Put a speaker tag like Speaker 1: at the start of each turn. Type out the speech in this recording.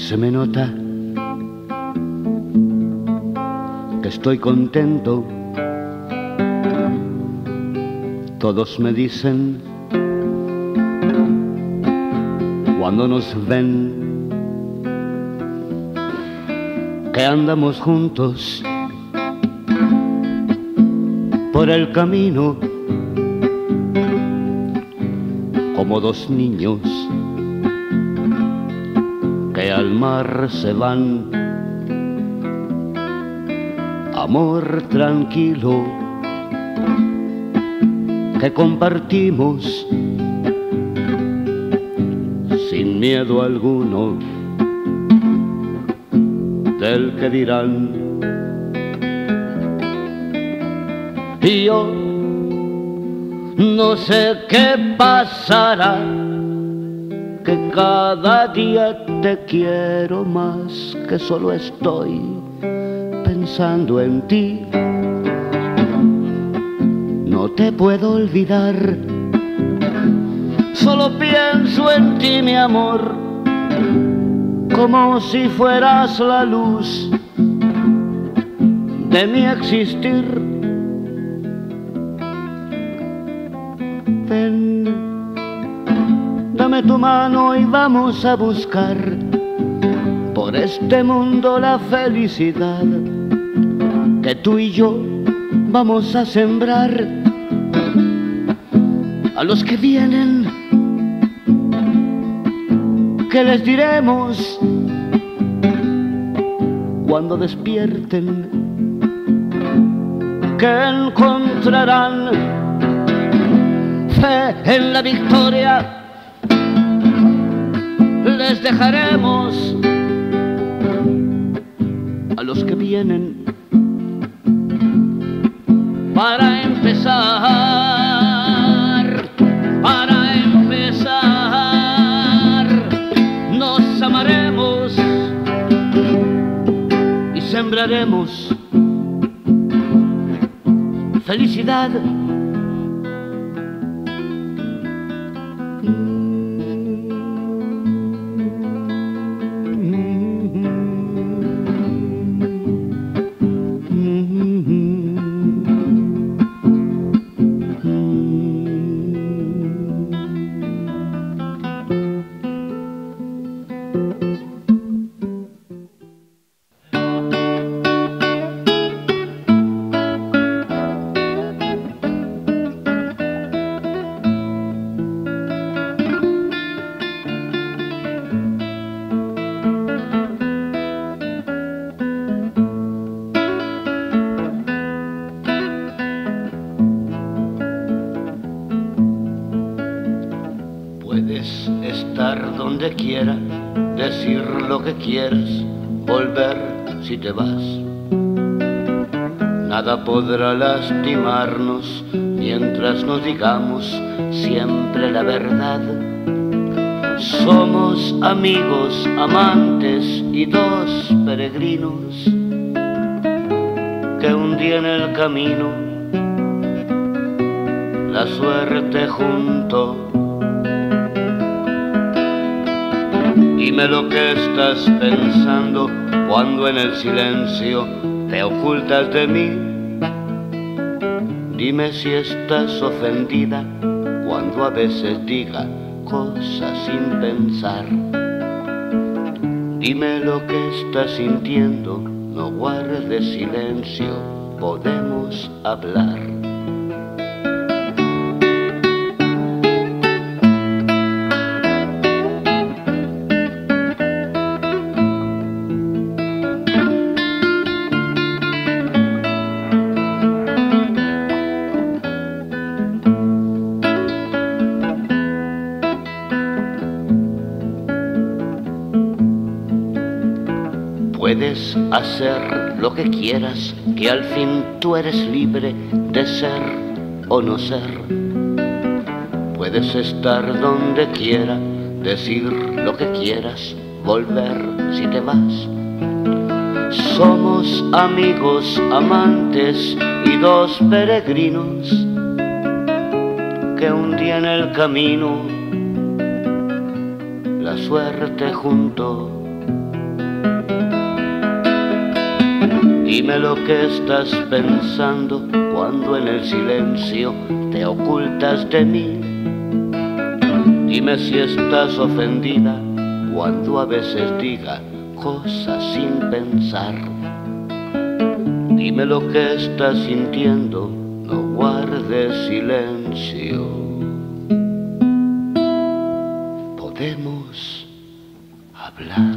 Speaker 1: se me nota que estoy contento. Todos me dicen cuando nos ven que andamos juntos por el camino como dos niños que al mar se van. Amor tranquilo que compartimos sin miedo alguno del que dirán. Y yo no sé qué pasará, que cada día te quiero más, que solo estoy pensando en ti. No te puedo olvidar, solo pienso en ti, mi amor, como si fueras la luz de mi existir. Dame tu mano y vamos a buscar por este mundo la felicidad que tú y yo vamos a sembrar a los que vienen. que les diremos cuando despierten? que encontrarán fe en la victoria? Les dejaremos a los que vienen para empezar, para empezar, nos amaremos y sembraremos felicidad. Donde quiera, decir lo que quieras, volver si te vas. Nada podrá lastimarnos mientras nos digamos siempre la verdad. Somos amigos, amantes y dos peregrinos que un día en el camino la suerte junto Dime lo que estás pensando cuando en el silencio te ocultas de mí. Dime si estás ofendida cuando a veces diga cosas sin pensar. Dime lo que estás sintiendo, no guardes silencio, podemos hablar. Hacer lo que quieras, que al fin tú eres libre de ser o no ser. Puedes estar donde quiera, decir lo que quieras, volver si te vas. Somos amigos, amantes y dos peregrinos que un día en el camino la suerte junto Dime lo que estás pensando cuando en el silencio te ocultas de mí. Dime si estás ofendida cuando a veces diga cosas sin pensar. Dime lo que estás sintiendo, no guardes silencio. Podemos hablar.